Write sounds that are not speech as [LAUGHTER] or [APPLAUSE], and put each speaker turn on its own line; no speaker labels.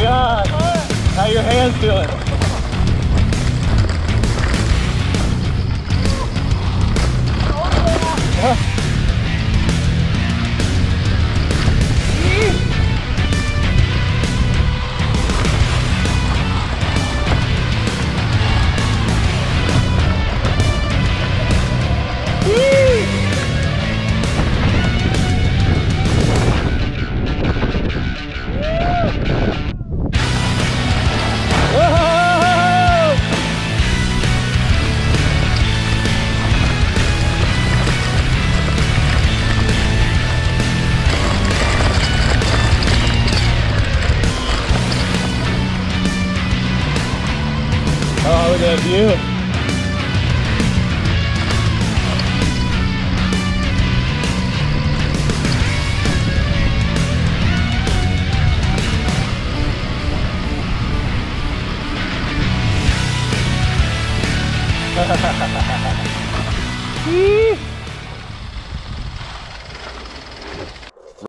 god. How your hands feeling? Oh, that view. Yee. [LAUGHS]